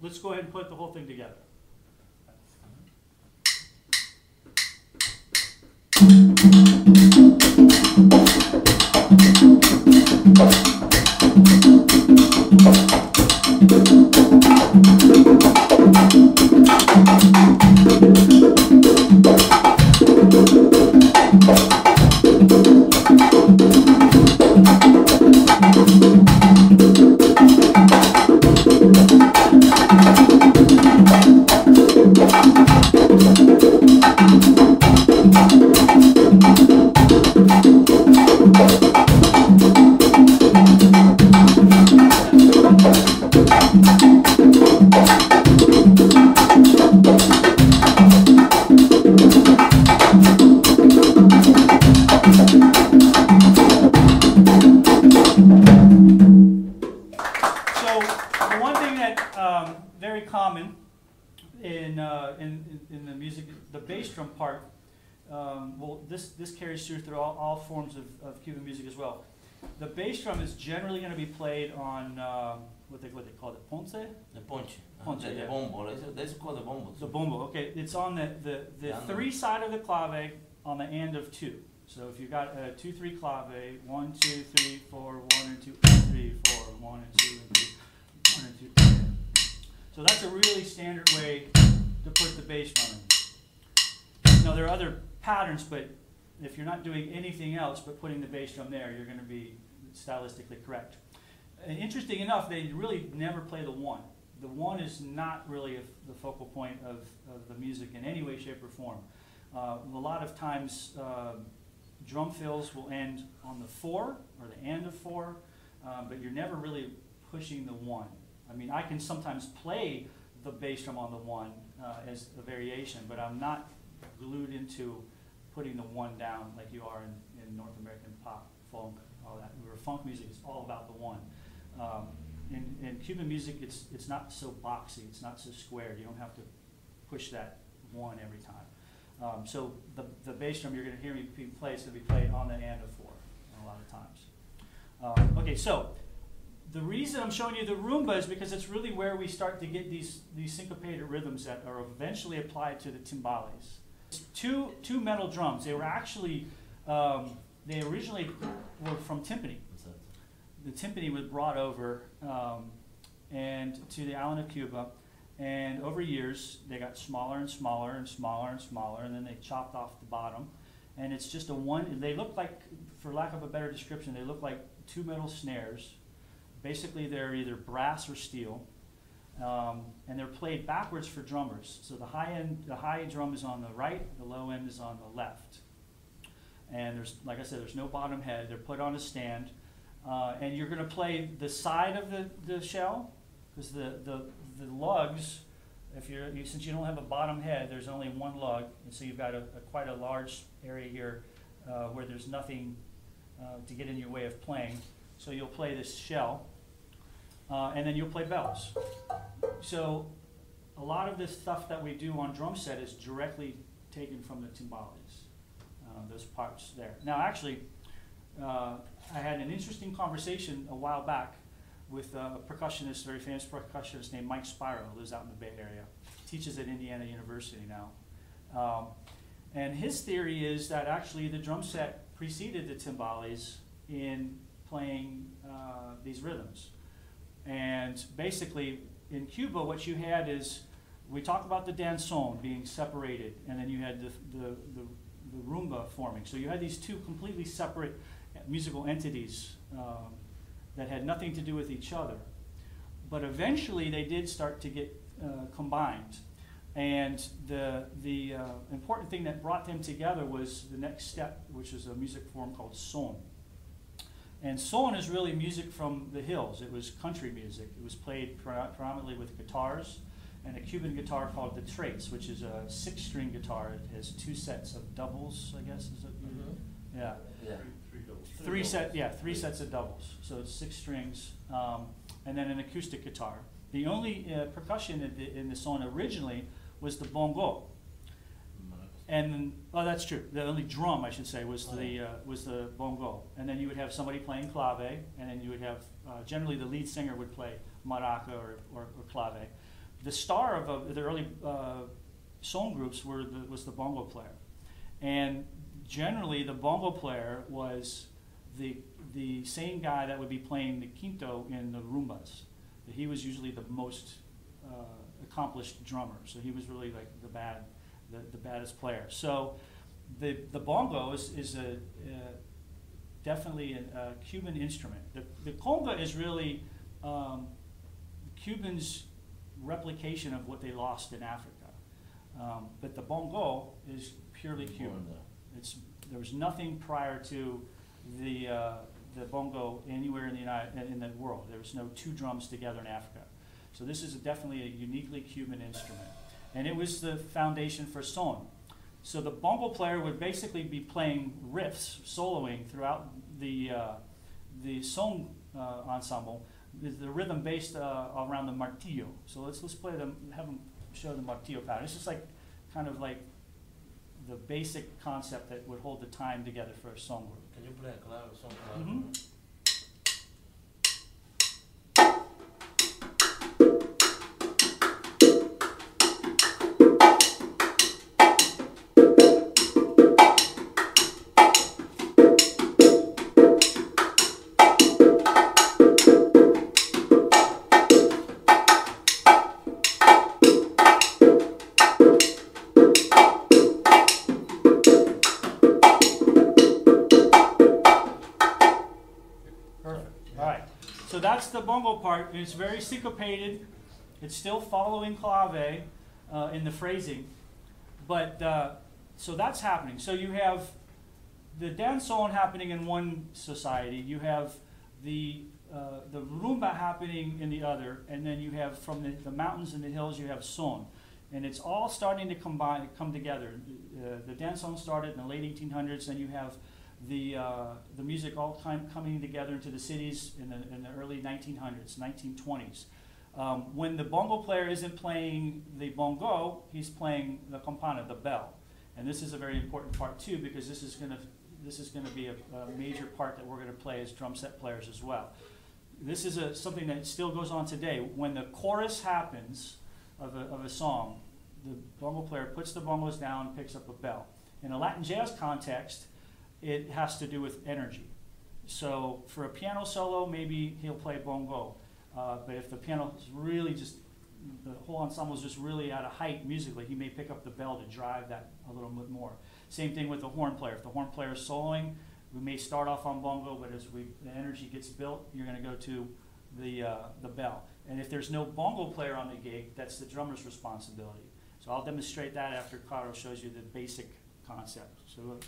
let's go ahead and put the whole thing together. Common in, uh, in in the music, the bass drum part, um, well, this this carries through through all, all forms of, of Cuban music as well. The bass drum is generally going to be played on um, what they what they call it, ponce, The ponche. Ponche, the, the yeah. bombo. That's, called the bombo. the bombo. Okay, it's on the the, the Yeah, three side of the clave on the end of two. So if you've got a two three clave, one two three four, one and two three four, one and two and three, one and two. So that's a really standard way to put the bass drum. Now there are other patterns, but if you're not doing anything else but putting the bass drum there, you're going to be stylistically correct. And interesting enough, they really never play the one. The one is not really a, the focal point of, of the music in any way, shape, or form. Uh, a lot of times, um drum fills will end on the four or the end of four, um, but you're never really pushing the one. I mean, I can sometimes play the bass drum on the one uh, as a variation, but I'm not glued into putting the one down like you are in, in North American pop, funk, all that. Where funk music is all about the one. Um, in, in Cuban music, it's, it's not so boxy, it's not so square. You don't have to push that one every time. Um, so the, the bass drum you're going to hear me play is going to be played on the and of four a lot of times. Um, okay, so the reason I'm showing you the rumba is because it's really where we start to get these, these syncopated rhythms that are eventually applied to the timbales. Two, two metal drums. They were actually, um, they originally were from timpani. The timpani was brought over um, and to the island of Cuba, and over years they got smaller and smaller and smaller and smaller, and then they chopped off the bottom, and it's just a one. They look like, for lack of a better description, they look like two metal snares. Basically, they're either brass or steel, um, and they're played backwards for drummers. So the high end, the high drum is on the right, the low end is on the left. And there's, like I said, there's no bottom head. They're put on a stand, uh, and you're going to play the side of the, the shell because the, the the lugs. If you're you, since you don't have a bottom head, there's only one lug, and so you've got a, a quite a large area here uh, where there's nothing uh, to get in your way of playing. So you'll play this shell, uh, and then you'll play bells. So a lot of this stuff that we do on drum set is directly taken from the timbales, uh, those parts there. Now, actually, uh, I had an interesting conversation a while back with a percussionist, very famous percussionist named Mike Spiro, who lives out in the Bay Area, teaches at Indiana University now. Um, and his theory is that actually the drum set preceded the timbales in playing uh, these rhythms. And basically, in Cuba, what you had is we talked about the danzón being separated, and then you had the, the, the, the rumba forming. So you had these two completely separate musical entities um, that had nothing to do with each other. But eventually, they did start to get uh, combined. And the, the uh, important thing that brought them together was the next step, which is a music form called son. And son is really music from the hills. It was country music. It was played pre- predominantly with guitars and a Cuban guitar called the tres, which is a six-string guitar. It has two sets of doubles, I guess. Is it? Yeah, Yeah. three set. Yeah, three sets of doubles. So it's six strings, um, and then an acoustic guitar. The only uh, percussion in the, in the song originally was the bongo, and oh, that's true. The only drum, I should say, was the uh, was the bongo, and then you would have somebody playing clave, and then you would have uh, generally the lead singer would play maraca or, or, or clave, the star of uh, the early uh, son groups were the, was the bongo player, and generally the bongo player was the the same guy that would be playing the quinto in the rumbas. He was usually the most uh, accomplished drummer, so he was really like the bad, the, the baddest player. So the the bongo is, is a uh, definitely a, a Cuban instrument. The, the conga is really um, Cubans' replication of what they lost in Africa. Um, but the bongo is purely Cuban. It's, there was nothing prior to the, uh, the bongo anywhere in the, United, in the world. There was no two drums together in Africa. So this is definitely a uniquely Cuban instrument. And it was the foundation for son. So the bongo player would basically be playing riffs, soloing throughout the, uh, the son uh, ensemble, the, the rhythm based uh, around the martillo. So let's, let's play them, have them show the martillo pattern. It's just like, kind of like the basic concept that would hold the time together for a son group. Can you play a clave, some clave? Mhm. Perfect. So that's the bongo part. It's very syncopated. It's still following clave uh, in the phrasing, but uh, so that's happening. So you have the danzón happening in one society. You have the uh, the rumba happening in the other, and then you have from the, the mountains and the hills you have son, and it's all starting to combine, come together. Uh, the danzón started in the late 1800s. and you have the, uh, the music all time coming together into the cities in the, in the early 1900s, 1920s. Um, when the bongo player isn't playing the bongo, he's playing the campana, the bell. And this is a very important part too, because this is going to this is going to be a, a major part that we're going to play as drum set players as well. This is a, something that still goes on today. When the chorus happens of a, of a song, the bongo player puts the bongos down, and picks up a bell. In a Latin jazz context, it has to do with energy. So for a piano solo, maybe he'll play bongo. Uh, but if the piano is really just, the whole ensemble is just really at a height musically, he may pick up the bell to drive that a little bit more. Same thing with the horn player. If the horn player is soloing, we may start off on bongo, but as we, the energy gets built, you're going to go to the, uh, the bell. And if there's no bongo player on the gig, that's the drummer's responsibility. So I'll demonstrate that after Caro shows you the basic concept. So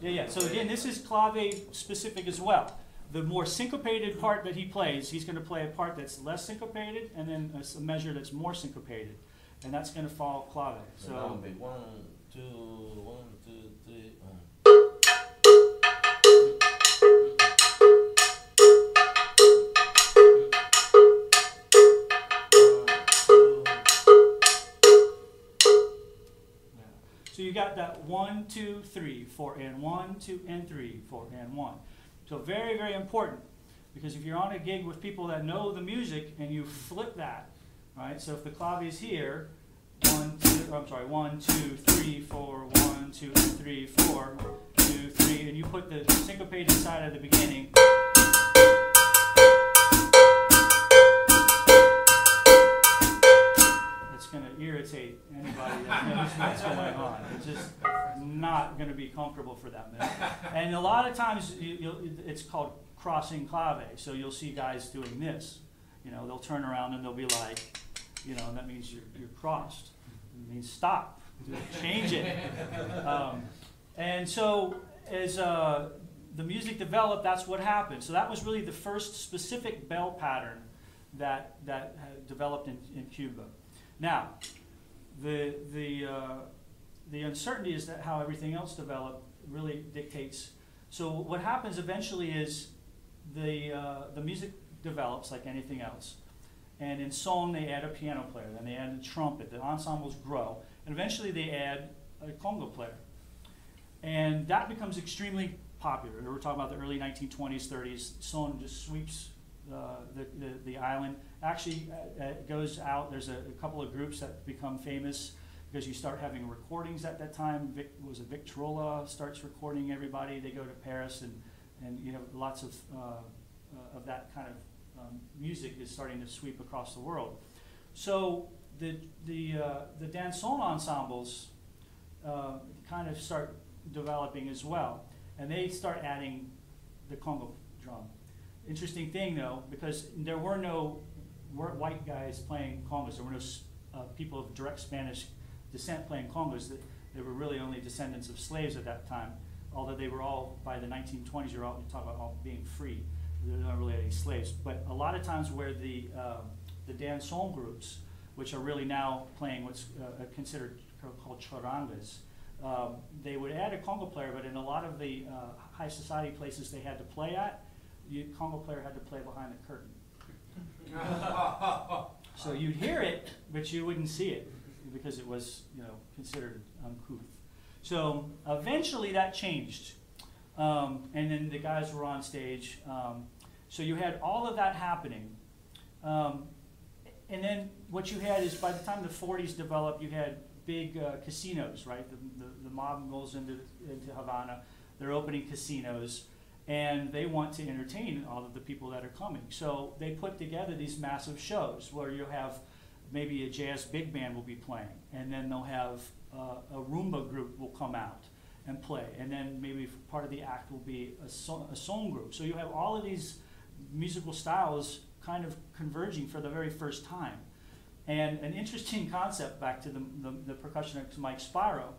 Yeah, yeah. So again, this is clave specific as well. The more syncopated part that he plays, he's going to play a part that's less syncopated, and then a measure that's more syncopated, and that's going to follow clave. So that would be one, two, one, got that one, two, three, four, and one, two, and three, four, and one. So very, very important because if you're on a gig with people that know the music and you flip that, right? So if the clave is here, one, two, I'm sorry, one, two, three, four, one, two, three, four, two, three, and you put the syncopated side at the beginning. Going to irritate anybody that knows what's going on. It's just not going to be comfortable for that them. And a lot of times you, you'll, it's called crossing clave. So you'll see guys doing this. You know, they'll turn around and they'll be like, you know, that means you're, you're crossed. It means stop, change it. Um, and so as uh, the music developed, that's what happened. So that was really the first specific bell pattern that, that developed in, in Cuba. Now, the, the, uh, the uncertainty is that how everything else developed really dictates. So what happens eventually is the, uh, the music develops like anything else. And in son, they add a piano player, then they add a trumpet. The ensembles grow, and eventually they add a conga player. And that becomes extremely popular. We're talking about the early 1920s, 30s. Son just sweeps the, the, the island. Actually, uh, uh, it goes out. There's a, a couple of groups that become famous because you start having recordings at that time. Vic, was it Victrola starts recording everybody. They go to Paris and, and you have lots of, uh, uh, of that kind of um, music is starting to sweep across the world. So the, the, uh, the danzón ensembles uh, kind of start developing as well. And they start adding the Congo drum. Interesting thing though, because there were no were white guys playing congos. There were no uh, people of direct Spanish descent playing congos. They, were really only descendants of slaves at that time. Although they were all by the 1920s, you're all you talk about all being free. There were not really any slaves. But a lot of times where the um, the danzón groups, which are really now playing what's uh, considered called charangas, um, they would add a conga player, but in a lot of the uh, high society places they had to play at, the conga player had to play behind the curtain. So you'd hear it, but you wouldn't see it because it was, you know, considered uncouth. So eventually that changed, um, and then the guys were on stage. Um, so you had all of that happening, um, and then what you had is by the time the 40s developed, you had big uh, casinos, right? The, the, the mob goes into into Havana, they're opening casinos and they want to entertain all of the people that are coming. So they put together these massive shows where you'll have maybe a jazz big band will be playing, and then they'll have uh, a rumba group will come out and play, and then maybe part of the act will be a, a son group. So you have all of these musical styles kind of converging for the very first time. And an interesting concept back to the, the, the percussionist Mike Spiro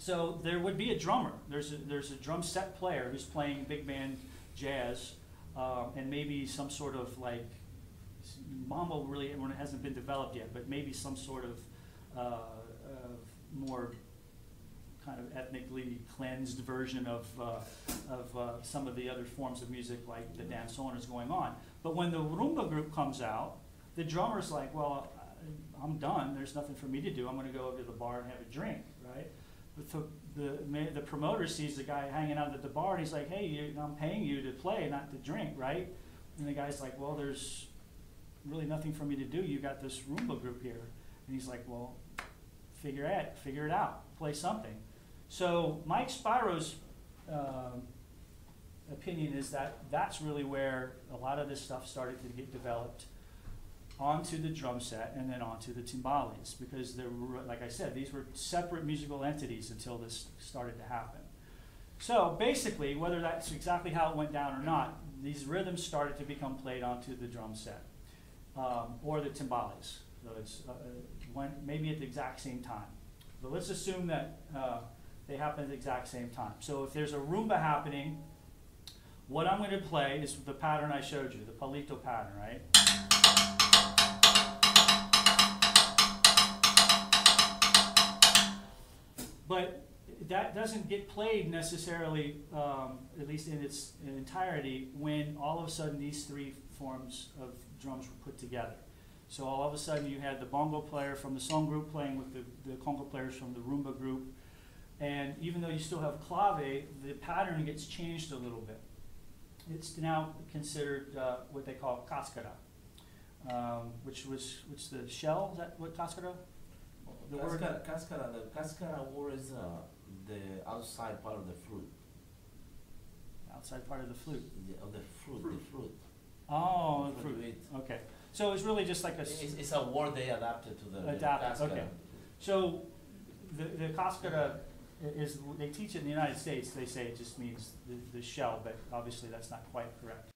so there would be a drummer. There's a, there's a drum set player who's playing big band jazz, um, and maybe some sort of like mambo really when it hasn't been developed yet, but maybe some sort of uh, of more kind of ethnically cleansed version of uh, of uh, some of the other forms of music like the dance. danzón is going on. But when the rumba group comes out, the drummer's like, well, I'm done. There's nothing for me to do. I'm going to go over to the bar and have a drink, right? The, the, the promoter sees the guy hanging out at the bar and he's like, hey, you, I'm paying you to play, not to drink, right? And the guy's like, well, there's really nothing for me to do. You got this rumba group here. And he's like, well, figure it, figure it out, play something. So Mike Spiro's um, opinion is that that's really where a lot of this stuff started to get developed onto the drum set and then onto the timbales because there were, like I said, these were separate musical entities until this started to happen. So basically, whether that's exactly how it went down or not, these rhythms started to become played onto the drum set um, or the timbales. It's uh, uh, when, maybe at the exact same time. But let's assume that uh, they happen at the exact same time. So if there's a rumba happening, what I'm going to play is the pattern I showed you, the palito pattern, right? But that doesn't get played necessarily, um, at least in its entirety, when all of a sudden these three forms of drums were put together. So all of a sudden you had the bongo player from the son group playing with the, the conga players from the rumba group. And even though you still have clave, the pattern gets changed a little bit. It's now considered uh, what they call cascara, um, which was, which the shell, is that what cascara? The word- Cascara, the cascara word is uh, the outside part of the fruit, Outside part of the flute. the, of the fruit, the fruit. Oh, the Fruit fruit. Okay. So it's really just like a. It's, it's a word they adapted to the, Adapted, okay. so the, the cascara is, they teach it in the United States, they say it just means the, the shell, but obviously that's not quite correct.